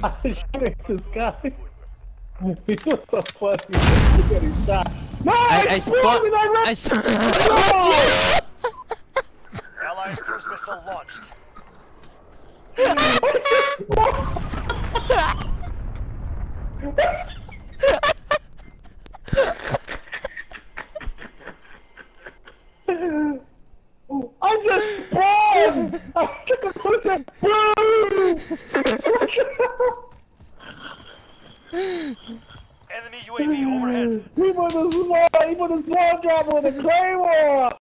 killing. I shot this guy. He was so funny. He's getting shot. No, I, I, I spot. spot. And I I ran. s- Allied cruise missile launched. I just spawned. I took a push and Enemy UAV overhead. He put a small, he put a small drop with a claymore.